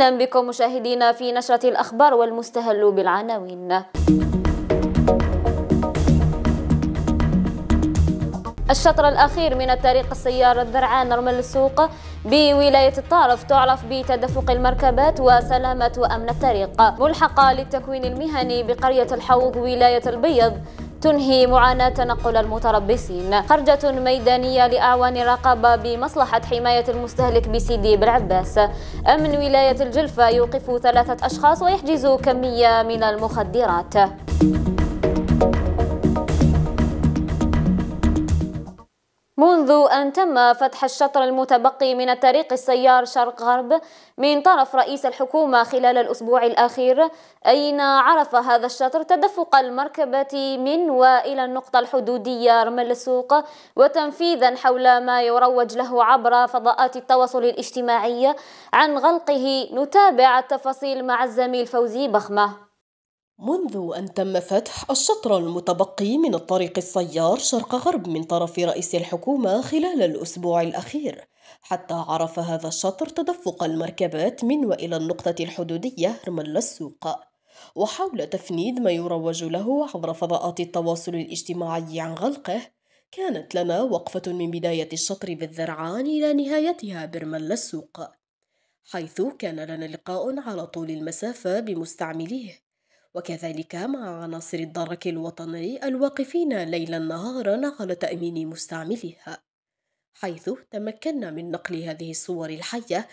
أهلا بكم مشاهدينا في نشرة الأخبار والمستهل بالعناوين. الشطر الأخير من الطريق السيار الذرعان رمل السوق بولاية الطارف تعرف بتدفق المركبات وسلامة وأمن الطريق. ملحقة للتكوين المهني بقرية الحوض ولاية البيض. تنهي معاناة تنقل المتربصين. خرجة ميدانية لأعوان رقابة بمصلحة حماية المستهلك بسيدي بالعباس أمن ولاية الجلفة يوقف ثلاثة أشخاص ويحجز كمية من المخدرات. منذ أن تم فتح الشطر المتبقي من الطريق السيار شرق غرب من طرف رئيس الحكومة خلال الأسبوع الأخير أين عرف هذا الشطر تدفق المركبة من وإلى النقطة الحدودية رمل السوق وتنفيذا حول ما يروج له عبر فضاءات التواصل الاجتماعي. عن غلقه نتابع التفاصيل مع الزميل فوزي بخمة. منذ أن تم فتح الشطر المتبقي من الطريق السيار شرق غرب من طرف رئيس الحكومة خلال الأسبوع الأخير حتى عرف هذا الشطر تدفق المركبات من وإلى النقطة الحدودية رمل السوق. وحول تفنيد ما يروج له عبر فضاءات التواصل الاجتماعي عن غلقه كانت لنا وقفة من بداية الشطر بالذرعان إلى نهايتها برمل السوق حيث كان لنا لقاء على طول المسافة بمستعمليه وكذلك مع عناصر الدرك الوطني الواقفين ليلا نهارا على تأمين مستعمليها حيث تمكنا من نقل هذه الصور الحية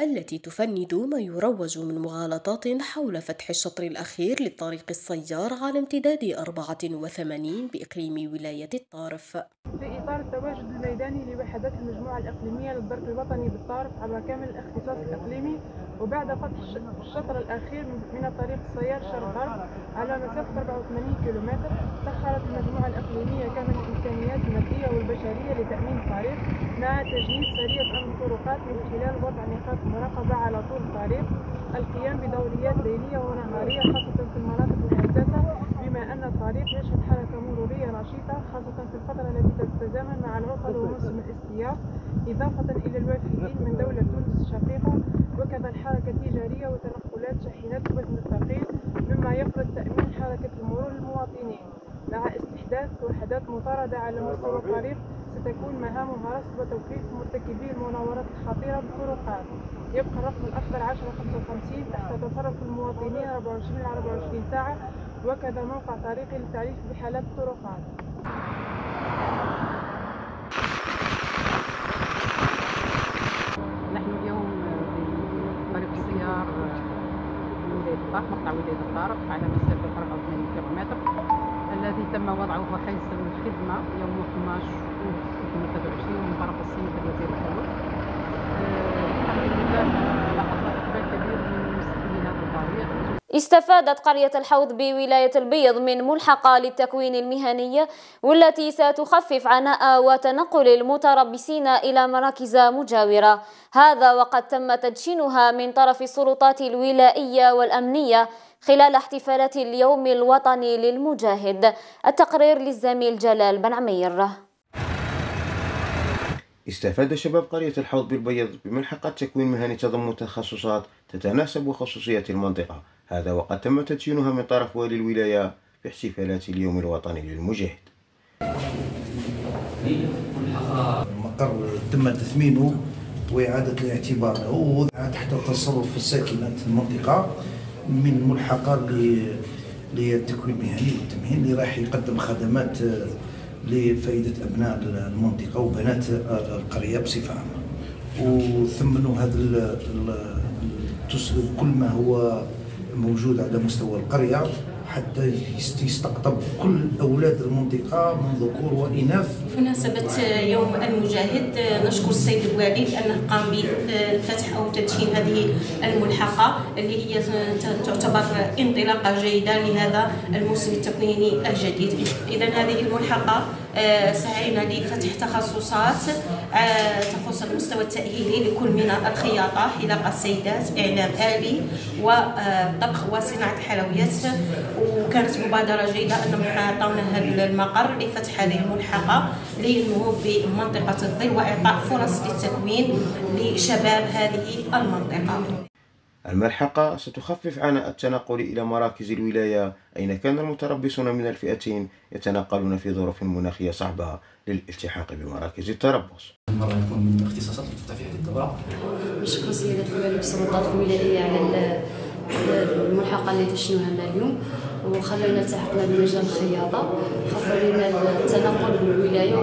التي تفند ما يروج من مغالطات حول فتح الشطر الأخير للطريق السيار على امتداد 84 بإقليم ولاية الطارف في إطار التواجد الميداني لوحدات المجموعة الإقليمية للدرك الوطني بالطارف على كامل الاختصاص الإقليمي وبعد فتح الشطر الأخير من الطريق السيار شرق غرب على مسافة 84 كيلومتر سخرت المجموعة الإقليمية كامل الإمكانيات المادية والبشرية لتأمين الطريق مع تجهيز سرية أمن الطرقات من خلال وضع نقاط مراقبة على طول الطريق القيام بدوريات ليلية ونهارية خاصة في المناطق الحساسة بما أن الطريق يشهد حركة مرورية نشيطة خاصة في الفترة التي تتزامن مع العطل وموسم الاستياف إضافة إلى الوافدين من دولة تونس الشقيقة وكذا الحركة التجارية وتنقلات شاحنات وزن الثقيل مما يفرض تأمين حركة المرور للمواطنين مع استحداث وحدات مطاردة على مستوى الطريق ستكون مهامها رصد وتوقيف مرتكبي المناورات الخطيرة بالطرقات يبقى الرقم الأخضر 1055 تحت تصرف المواطنين 24 على 24 ساعة وكذا موقع طريقي للتعريف بحالات الطرقات نحن اليوم في طريق السيار من ولاية الطارق مقطع ولاية الطارق على مسافة 84 كيلومتر. الذي تم وضعه حيز الخدمة يوم 12 أوت 2023 من طرف السيد الوزير الأول. الحمد لله إقبال كبير من مستخدمين هذا الطريق استفادت قرية الحوض بولاية البيض من ملحقة للتكوين المهني والتي ستخفف عناء وتنقل المتربصين إلى مراكز مجاورة. هذا وقد تم تدشينها من طرف السلطات الولائية والأمنية خلال احتفالات اليوم الوطني للمجاهد. التقرير للزميل جلال بن عمير. استفاد شباب قرية الحوض بالبيض بملحقة تكوين مهني تضم تخصصات تتناسب وخصوصية المنطقة. هذا وقد تم تدشينها من طرف والي الولاية في احتفالات اليوم الوطني للمجاهد. المقر تم تثمينه وإعادة الاعتبار. تحت تصرف الساكنة المنطقة من ملحقة للتكوين المهني والتمهين اللي راح يقدم خدمات لفائدة أبناء المنطقة وبنات القرية بصفة عامة. وثمنوا هذا كل ما هو موجود على مستوى القرية حتى يستقطب كل أولاد المنطقة من ذكور وإناث بمناسبة يوم المجاهد نشكر السيد الوالي لأنه قام بفتح أو تدشين هذه الملحقة اللي هي تعتبر انطلاقة جيدة لهذا الموسم التكويني الجديد. إذا هذه الملحقة آه، سعينا لفتح تخصصات آه، تخص المستوى التأهيلي لكل من الخياطة حلاقة السيدات إعلام آلي وطبخ وصناعة الحلويات وكانت مبادرة جيدة أنهم أعطونا هذا المقر لفتح هذه الملحقة للنهوض بمنطقة الظل وإعطاء فرص للتكوين لشباب هذه المنطقة. الملحقة ستخفف عناء التنقل إلى مراكز الولاية أين كان المتربصون من الفئتين يتنقلون في ظروف مناخية صعبة للالتحاق بمراكز التربص. مرة يكون من الاختصاصات اللي تفتح في هذه الدورة. نشكر سيادة الوالي والسلطات الولائية على الملحقة اللي تشنوها اليوم وخلينا التحقنا بمجال الخياطة خفر لنا التنقل بالولاية.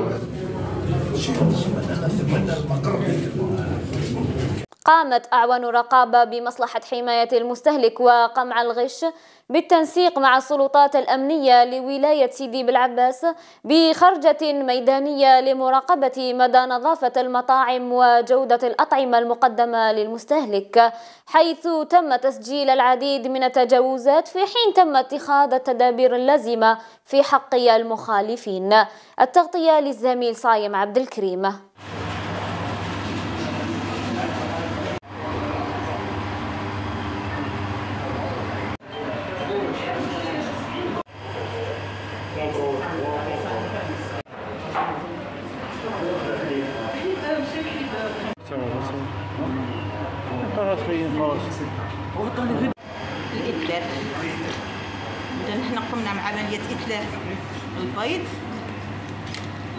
قامت أعوان رقابة بمصلحة حماية المستهلك وقمع الغش بالتنسيق مع السلطات الأمنية لولاية سيدي بالعباس بخرجة ميدانية لمراقبة مدى نظافة المطاعم وجودة الأطعمة المقدمة للمستهلك حيث تم تسجيل العديد من التجاوزات في حين تم اتخاذ التدابير اللازمة في حق المخالفين. التغطية للزميل صايم عبد الكريم الإتلاف إذا نحن قمنا مع عملية إتلاف البيض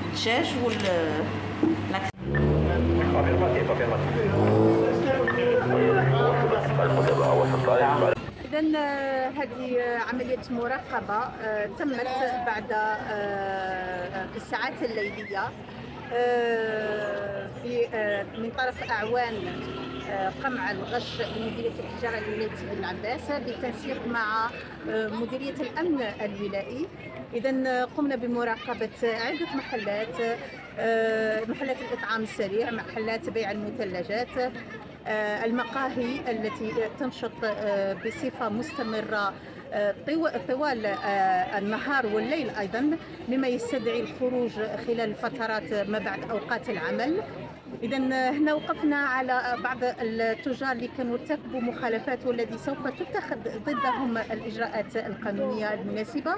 الدجاج وال إذا هذه عملية مراقبة آه، تمت بعد آه، الساعات الليلية آه، في من طرف أعوان قمع الغش بمديرية التجارة الولاية العباس بالتنسيق مع مديرية الأمن الولائي. إذا قمنا بمراقبة عدة محلات محلات الإطعام السريع محلات بيع المثلجات المقاهي التي تنشط بصفة مستمرة طوال النهار والليل أيضا مما يستدعي الخروج خلال فترات ما بعد أوقات العمل. إذا هنا وقفنا على بعض التجار اللي كانوا ارتكبوا مخالفات والذي سوف تتخذ ضدهم الإجراءات القانونية المناسبة.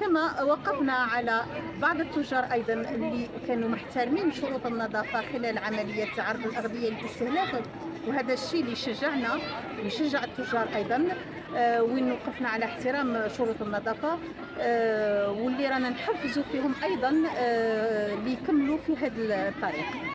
كما وقفنا على بعض التجار أيضا اللي كانوا محترمين شروط النظافة خلال عملية عرض الأغذية للاستهلاك. وهذا الشيء اللي شجعنا يشجع التجار أيضا آه وين وقفنا على احترام شروط النظافة آه واللي رانا نحفزوا فيهم أيضا آه ليكملوا في هذا الطريق.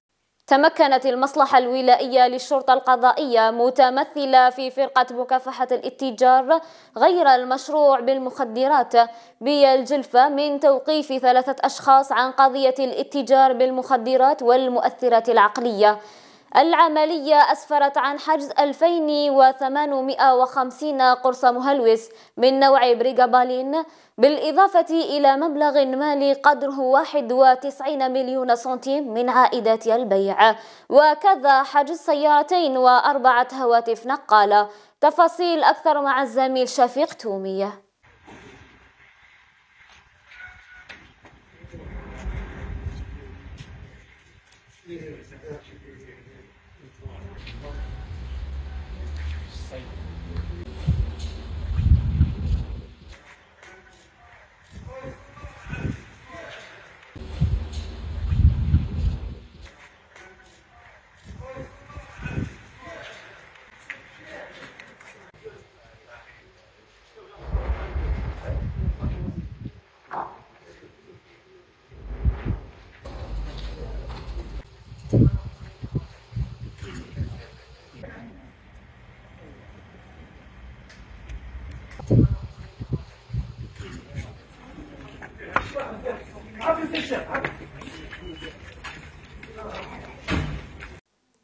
تمكنت المصلحة الولائية للشرطة القضائية متمثلة في فرقة مكافحة الاتجار غير المشروع بالمخدرات بالجلفة من توقيف ثلاثة أشخاص عن قضية الاتجار بالمخدرات والمؤثرات العقلية. العملية أسفرت عن حجز 2850 قرص مهلوس من نوع بريغابالين بالإضافة إلى مبلغ مالي قدره 91 مليون سنتيم من عائدات البيع. وكذا حجز سيارتين وأربعة هواتف نقالة. تفاصيل أكثر مع الزميل شفيق تومية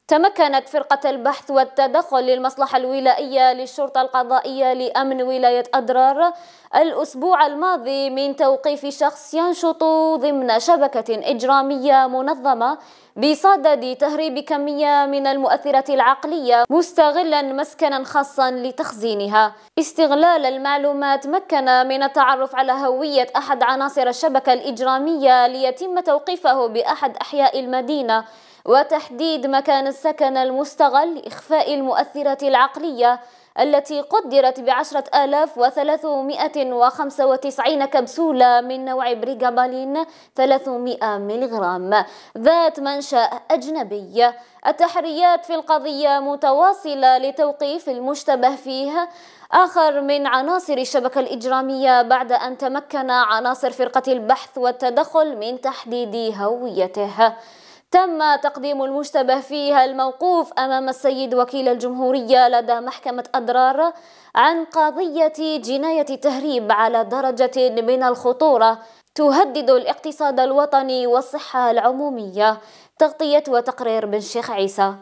تمكنت فرقة البحث والتدخل للمصلحة الولائية للشرطة القضائية لأمن ولاية أدرار الأسبوع الماضي من توقيف شخص ينشط ضمن شبكة إجرامية منظمة بصدد تهريب كمية من المؤثرات العقلية مستغلا مسكنا خاصا لتخزينها. استغلال المعلومات مكن من التعرف على هوية أحد عناصر الشبكة الإجرامية ليتم توقيفه بأحد أحياء المدينة. وتحديد مكان السكن المستغل لإخفاء المؤثرات العقلية التي قدرت بعشرة آلاف وثلاثمائة وخمسة وتسعين كبسولة من نوع بريغابالين 300 ملغرام. ذات منشأ أجنبي. التحريات في القضية متواصلة لتوقيف المشتبه فيه. آخر من عناصر الشبكة الإجرامية بعد أن تمكن عناصر فرقة البحث والتدخل من تحديد هويته. تم تقديم المشتبه فيها الموقوف أمام السيد وكيل الجمهورية لدى محكمة أضرار عن قضية جناية تهريب على درجة من الخطورة تهدد الاقتصاد الوطني والصحة العمومية. تغطية وتقرير بن شيخ عيسى.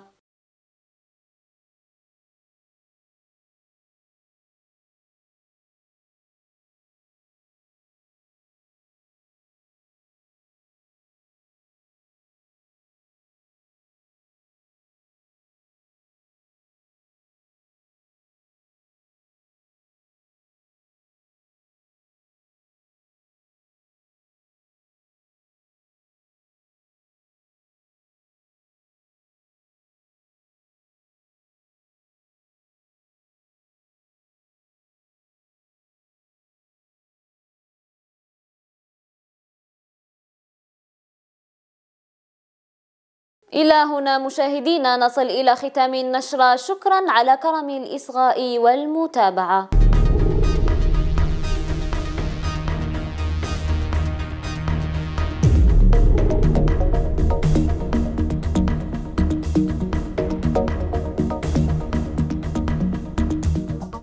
إلى هنا مشاهدينا نصل إلى ختام النشرة. شكرا على كرم الإصغاء والمتابعة.